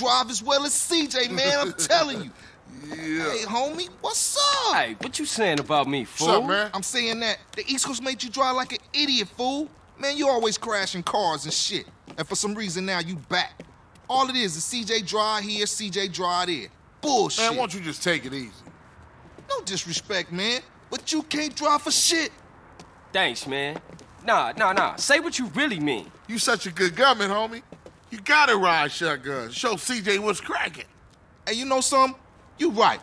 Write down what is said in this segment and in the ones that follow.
could drive as well as CJ, man. I'm telling you. Yeah. Hey, homie, what's up? Hey, what you saying about me, fool? What's up, man? I'm saying that the East Coast made you drive like an idiot, fool. Man, you always crashing cars and shit. And for some reason now you back. All it is is CJ drive here, CJ drive there. Bullshit. Man, why don't you just take it easy? No disrespect, man. But you can't drive for shit. Thanks, man. Nah, nah, nah. Say what you really mean. You such a good gunman, homie. You gotta ride shotgun. Show CJ what's cracking. Hey, you know something? You right.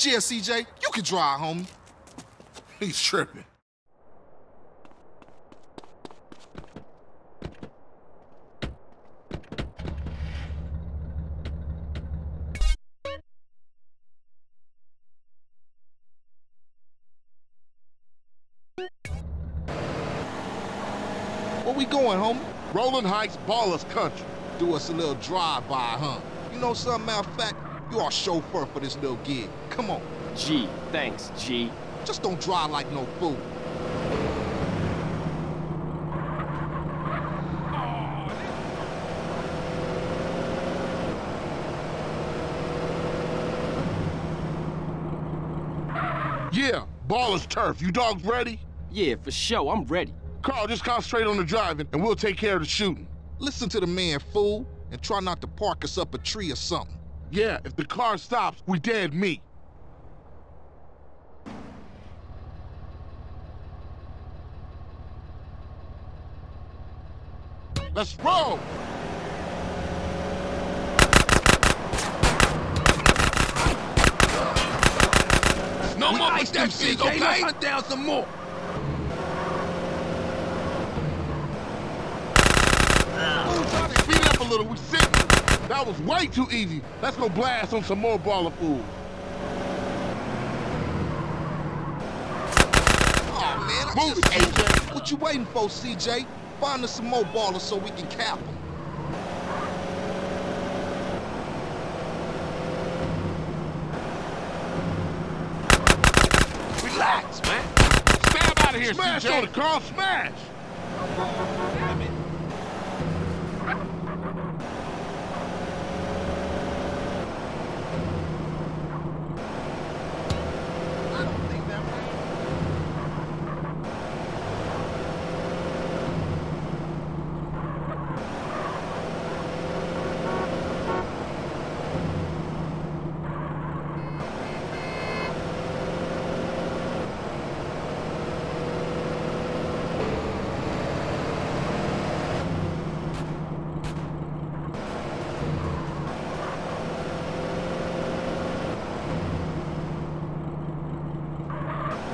Yeah, CJ, you can drive, homie. He's tripping. Where we going, homie? Rolling Heights, Ballas Country. Do us a little drive-by, huh? You know something, matter of fact, you our chauffeur for this little gig. Come on, G. Thanks, G. just don't drive like no fool. Yeah, Ballas Turf. You dogs ready? Yeah, for sure. I'm ready. Carl, just concentrate on the driving, and we'll take care of the shooting. Listen to the man, fool, and try not to park us up a tree or something. Yeah, if the car stops, we dead meat. Let's roll! No more with that shit, okay? Let's hunt down some more. Speed it up little, we sitting. That was way too easy. Let's go blast on some more baller fools. Oh man, I Move just it, ate What you waiting for, CJ? Find us some more Ballas so we can cap them. Relax, man. Stab out of here, Smash CJ. on the Carl, smash! Damn it.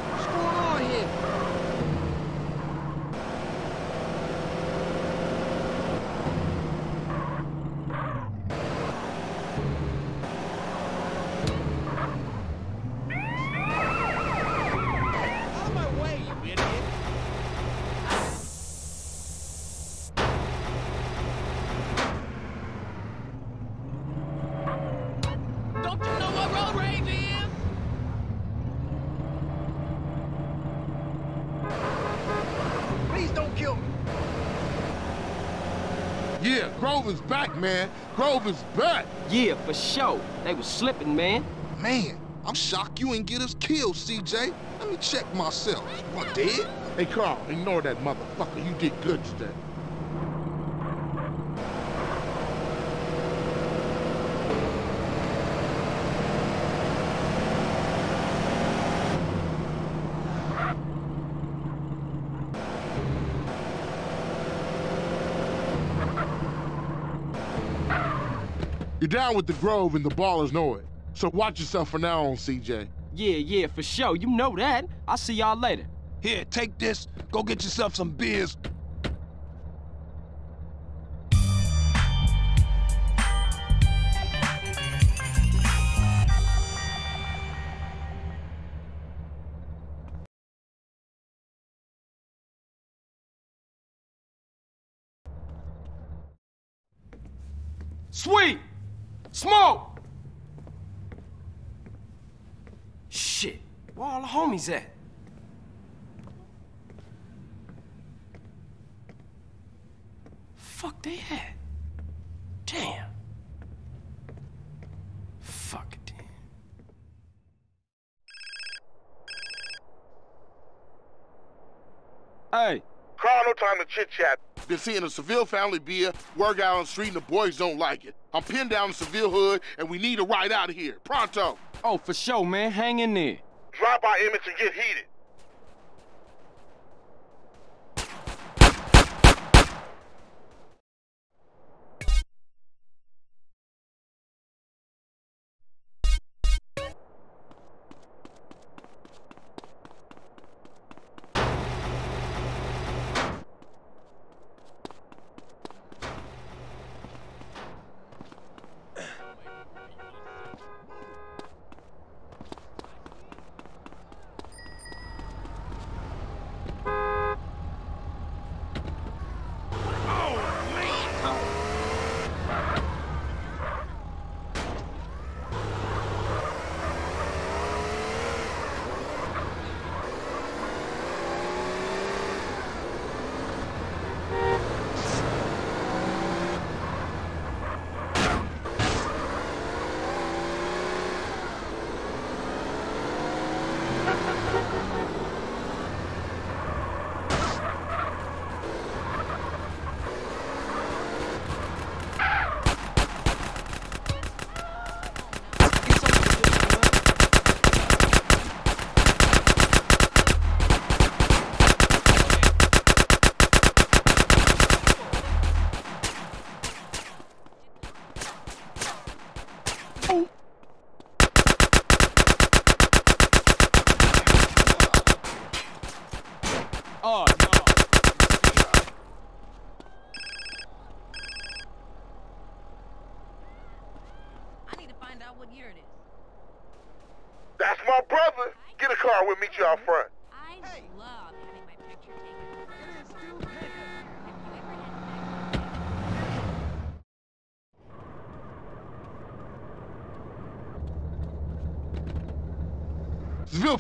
What's going on here? Out of my way, you idiot. Don't you know what road rage is? Please don't kill me. Yeah, Grove is back, man. Grove is back. Yeah, for sure. They was slipping, man. Man, I'm shocked you ain't get us killed, CJ. Let me check myself. What, dead? Hey, Carl, ignore that motherfucker. You did good today. Down with the Grove and the Ballas know it. So watch yourself from now on, CJ. Yeah, yeah, for sure. You know that. I'll see y'all later. Here, take this. Go get yourself some beers. Sweet! Smoke! Shit, where all the homies at? Fuck they at? Damn. Fuck it. Hey. Carl, no time to chit chat. Been seeing a Seville family beer, work out on the street, and the boys don't like it. I'm pinned down in Seville hood, and we need a ride out of here. Pronto. Oh, for sure, man. Hang in there. Drive by Emmet and get heated.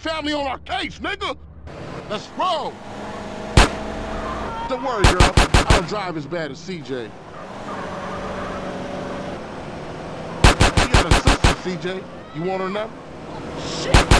Family on our case, nigga. Let's roll. Don't worry, girl. I don't drive as bad as CJ. You got a sister, CJ. You want her number?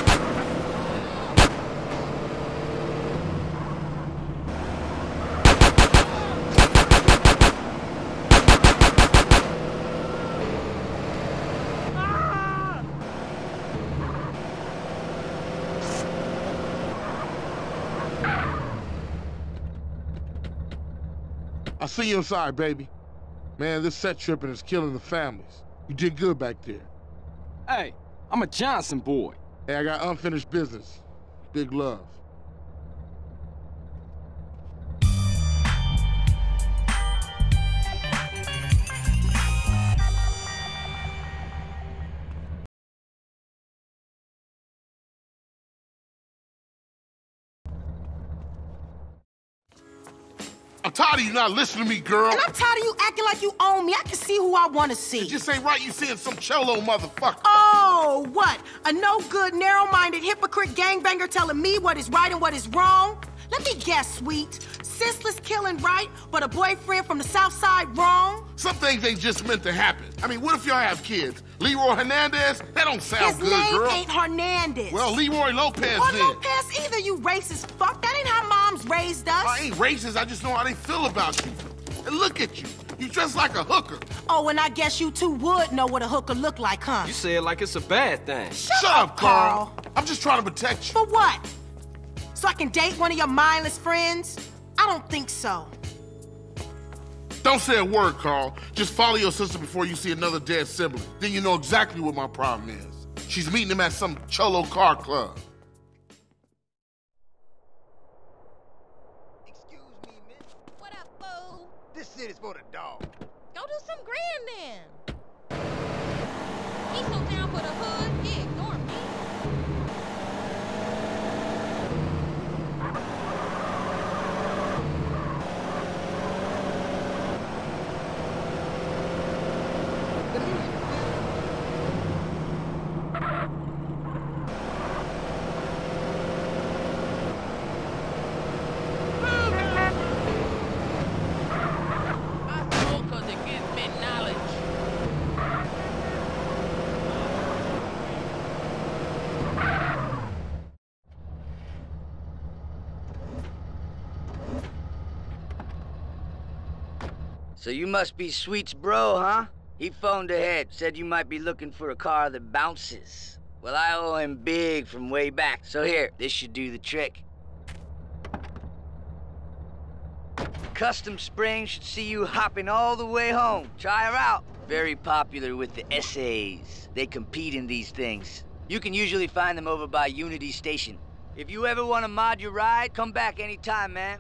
I'll see you inside, baby. Man, this set tripping is killing the families. You did good back there. Hey, I'm a Johnson boy. Hey, I got unfinished business. Big love. I'm tired of you not listening to me, girl. And I'm tired of you acting like you own me. I can see who I want to see. It just ain't right you seeing some cello motherfucker. Oh, what? A no good, narrow minded hypocrite gangbanger telling me what is right and what is wrong? Let me guess, sweet. Senseless killing right, but a boyfriend from the south side wrong? Some things ain't just meant to happen. I mean, what if y'all have kids? Leroy Hernandez? That don't sound His good, name girl. ain't Hernandez. Well, Leroy Lopez or then. Lopez either, you racist fuck. That ain't how moms raised us. I ain't racist. I just know how they feel about you. And look at you. You dress like a hooker. Oh, and I guess you two would know what a hooker look like, huh? You say it like it's a bad thing. Shut, up, Carl. I'm just trying to protect you. For what? So I can date one of your mindless friends? I don't think so. Don't say a word, Carl. Just follow your sister before you see another dead sibling. Then you know exactly what my problem is. She's meeting him at some cholo car club. This city's for the dog. Go do some grand then. So down for the hood, he ignore me. I smoke 'cause it gives me knowledge. So you must be Sweet's bro, huh? He phoned ahead, said you might be looking for a car that bounces. Well, I owe him big from way back, so here, this should do the trick. Custom Spring should see you hopping all the way home. Try her out. Very popular with the essays. They compete in these things. You can usually find them over by Unity Station. If you ever want to mod your ride, come back anytime, man.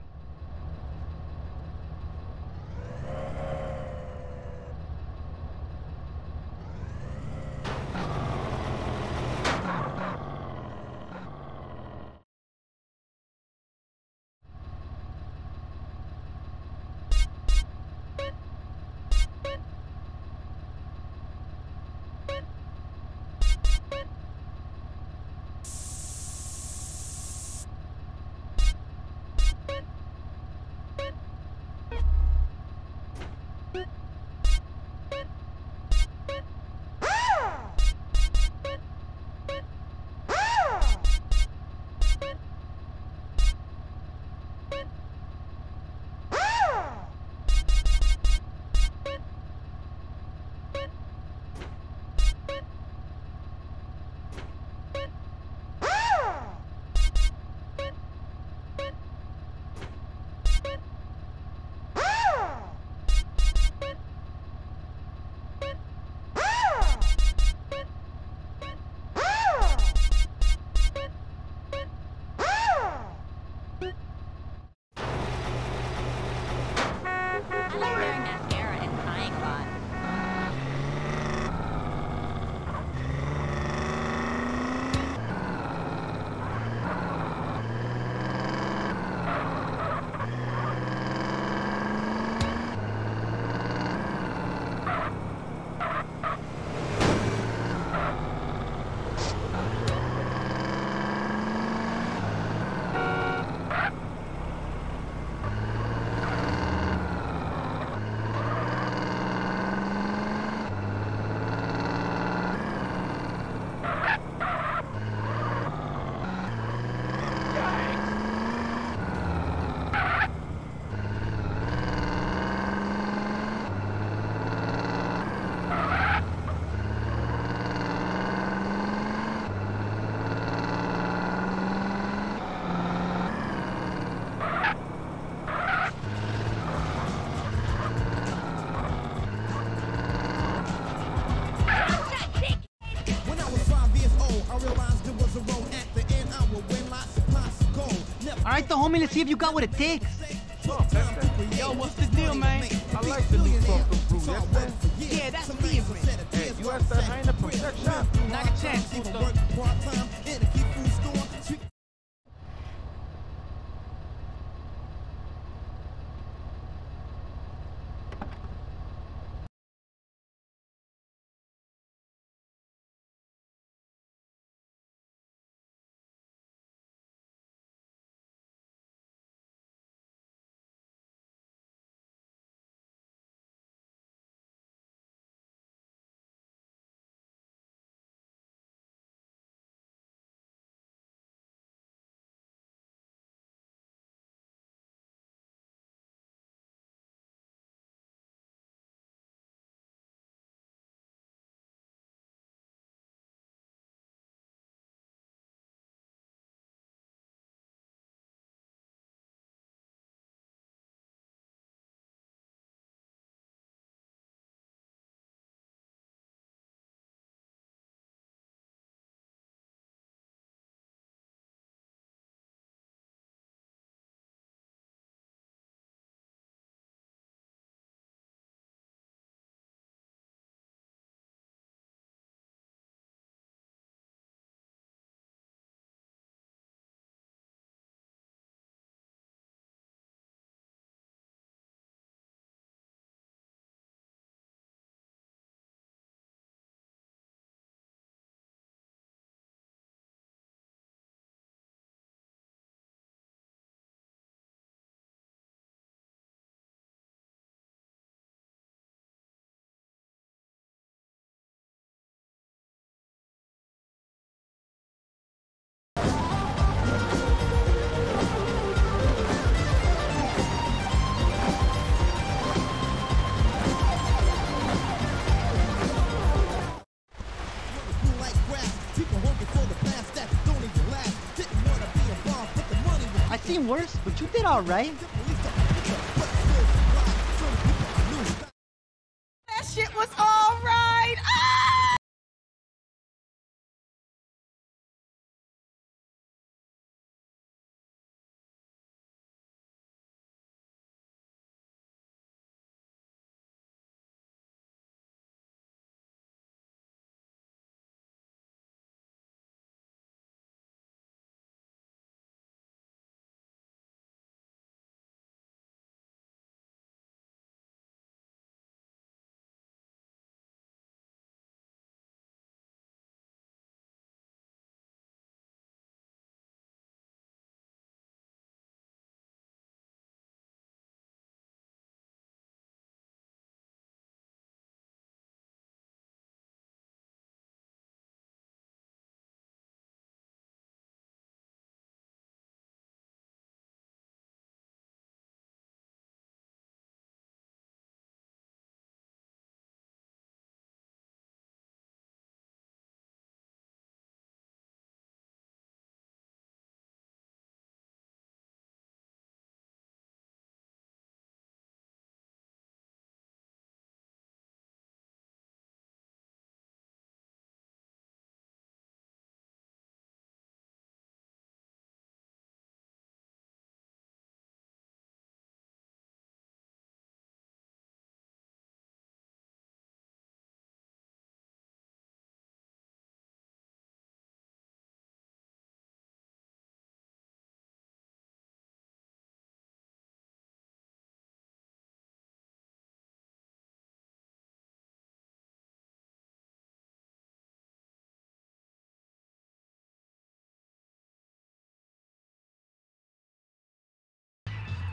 Never All right, the homie, let's see if you got what it takes. Yo, what's the deal, man? I like the new from the Yeah, that's a different. Hey, you asked that man to put shop. Not a chance, worse, but you did all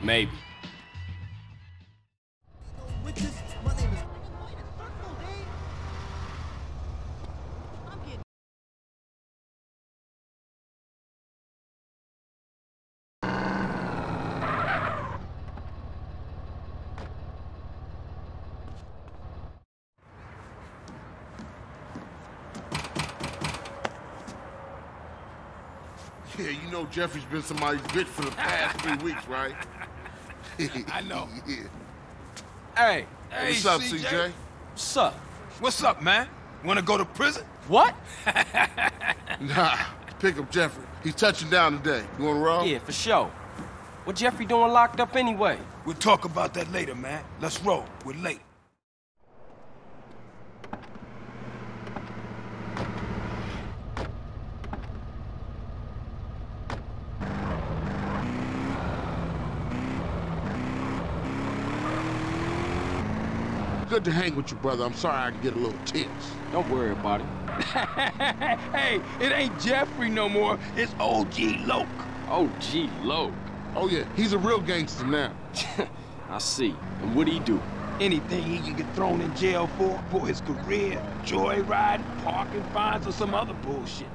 Maybe. Yeah, you know Jeffrey's been somebody's bitch for the past three weeks, right? I know. yeah. Hey, Hey, What's up, CJ? CJ? what's up? What's up, man? Wanna go to prison? What? Nah, pick up Jeffrey. He's touching down today. You wanna roll? Yeah, for sure. What Jeffrey doing locked up anyway? We'll talk about that later, man. Let's roll. We're late. Good to hang with you, brother. I'm sorry I can get a little tense. Don't worry about it. hey, it ain't Jeffrey no more. It's OG Loc. OG Loc. Oh yeah, he's a real gangster now. I see. And what do he do? Anything he can get thrown in jail for, for his career, joyriding, parking fines, or some other bullshit.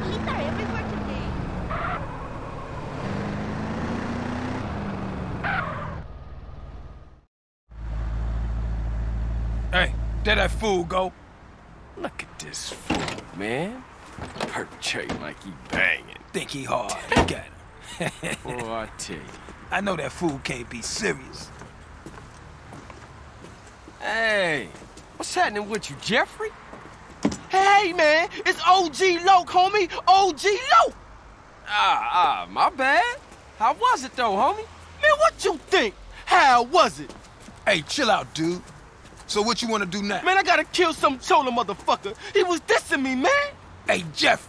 Police are everywhere today. Hey, there that fool go. Look at this fool, man. Perpetrating like he banging. Think he hard. Look at him. Boy, I tell you. I know that fool can't be serious. Hey, what's happening with you, Jeffrey? Hey, man, it's OG Loc, homie. OG Loc. Ah, ah, my bad. How was it, though, homie? Man, what you think? How was it? Hey, chill out, dude. So what you want to do now? Man, I gotta kill some chola motherfucker. He was dissing me, man. Hey, Jeff.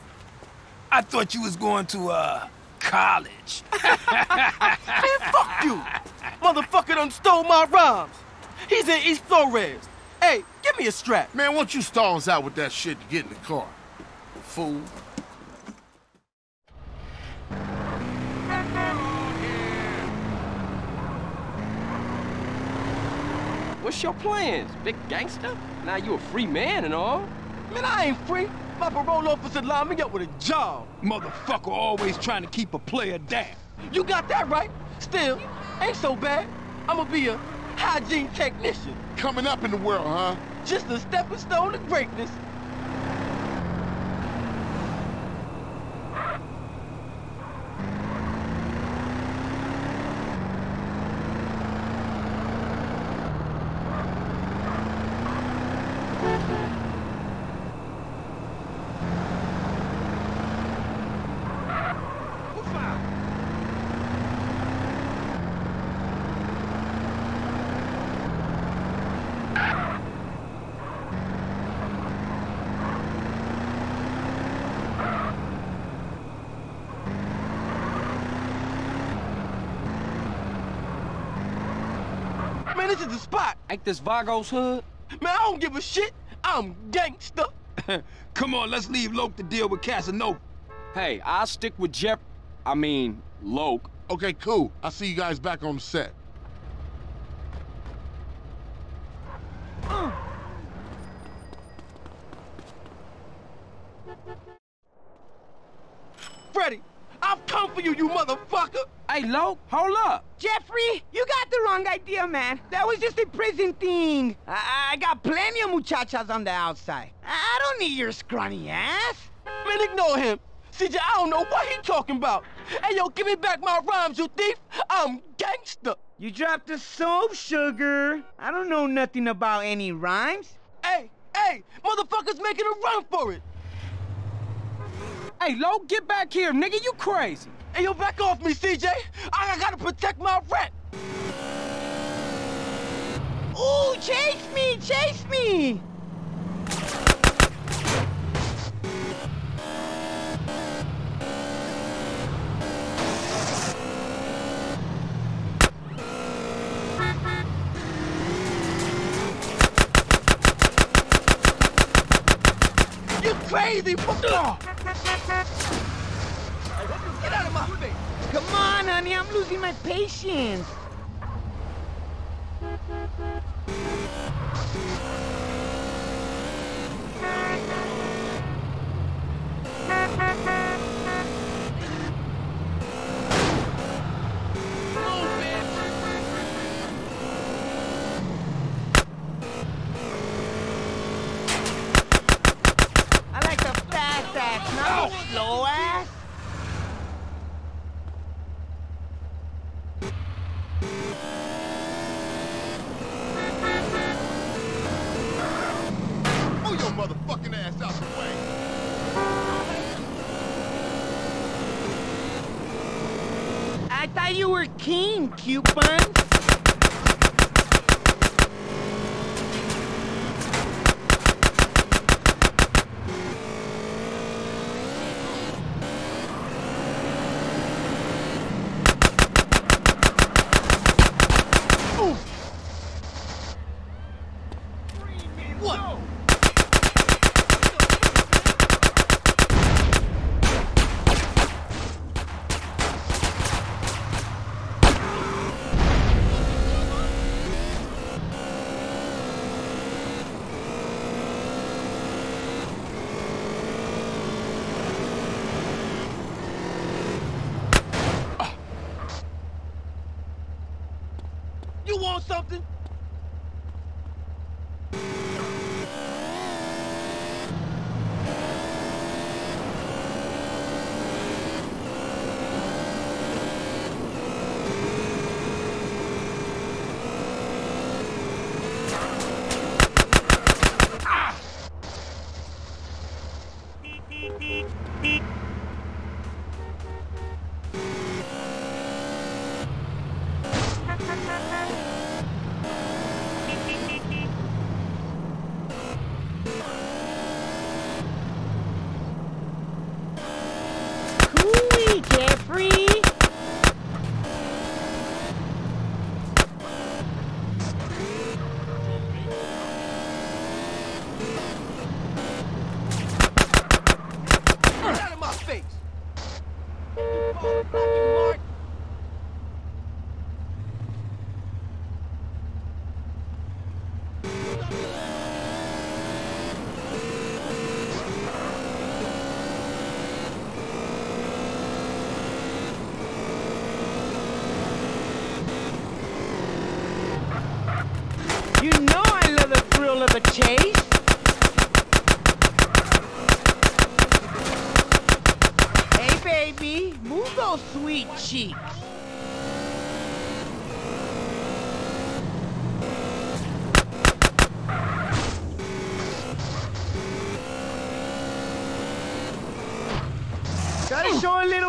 I thought you was going to, uh, college. Man, fuck you. Motherfucker done stole my rhymes. He's in East Flores. Hey, give me a strap. Man, why don't you stall us out with that shit to get in the car? Fool. What's your plans, big gangster? Now you a free man and all. Man, I ain't free. My parole officer lined me up with a job. Motherfucker always trying to keep a player down. You got that right. Still, ain't so bad. I'ma be a hygiene technician. Coming up in the world, huh? Just a stepping stone to greatness. Man, this is the spot. Ain't this Vagos hood? Man, I don't give a shit. I'm gangster. Come on, let's leave Loc to deal with Casanova. Hey, I'll stick with Jeff. I mean, Loc. Okay, cool. I'll see you guys back on set. Freddy, I've come for you, you motherfucker. Hey, Loc, hold up. Jeffrey, you got the wrong idea, man. That was just a prison thing. I, I got plenty of muchachas on the outside. I, I don't need your scrawny ass. Man, ignore him. CJ, I don't know what he talking about. Hey, yo, give me back my rhymes, you thief. I'm gangster. You dropped the soap, sugar. I don't know nothing about any rhymes. Hey, hey, motherfuckers making a run for it. Hey, Loc, get back here, nigga. You crazy. Hey, yo, back off me, CJ. I, gotta protect my rent. Ooh, chase me, chase me. You crazy, fucker. Get out of my face. Come on, honey, I'm losing my patience. I thought you were king, cute buns. What? You want something?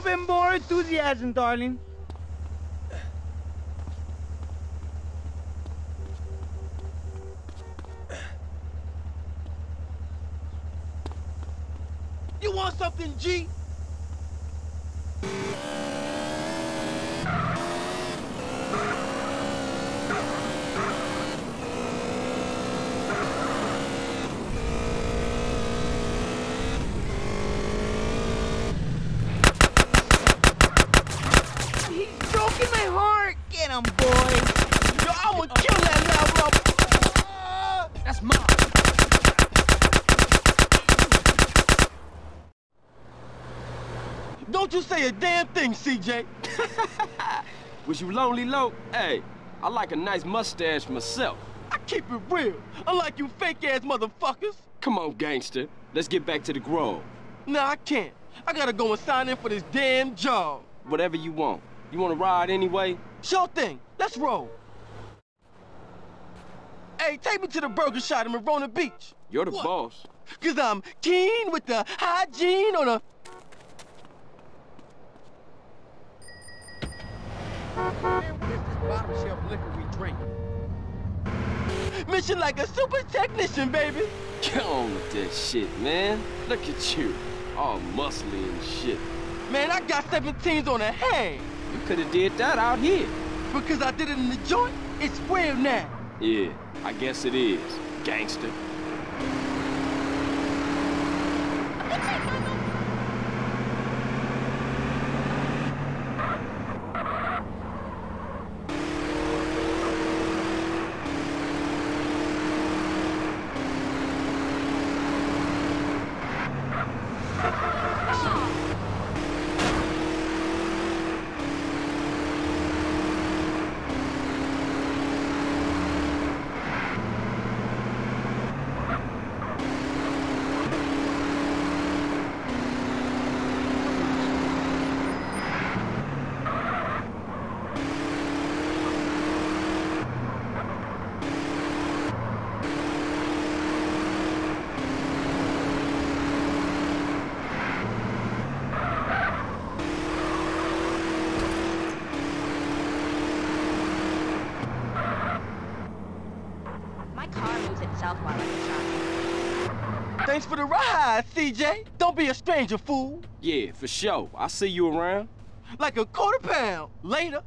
Bit more enthusiasm, darling. You want something, G? Don't you say a damn thing, CJ. Was you lonely, Loc? Hey, I like a nice mustache myself. I keep it real, unlike you fake-ass motherfuckers. Come on, gangster. Let's get back to the Grove. Nah, I can't. I gotta go and sign in for this damn job. Whatever you want. You want to ride anyway? Sure thing. Let's roll. Hey, take me to the burger shop in Verona Beach. You're the boss. Cause I'm keen with the hygiene on a... Mission like a super technician, baby. Get on with that shit, man. Look at you. All muscly and shit. Man, I got 17s on a hang. You could have did that out here. Because I did it in the joint, it's real now. Yeah, I guess it is, gangster. My car moves itself while I'm driving. Thanks for the ride, CJ. Don't be a stranger, fool. Yeah, for sure. I'll see you around. Like a quarter pound. Later.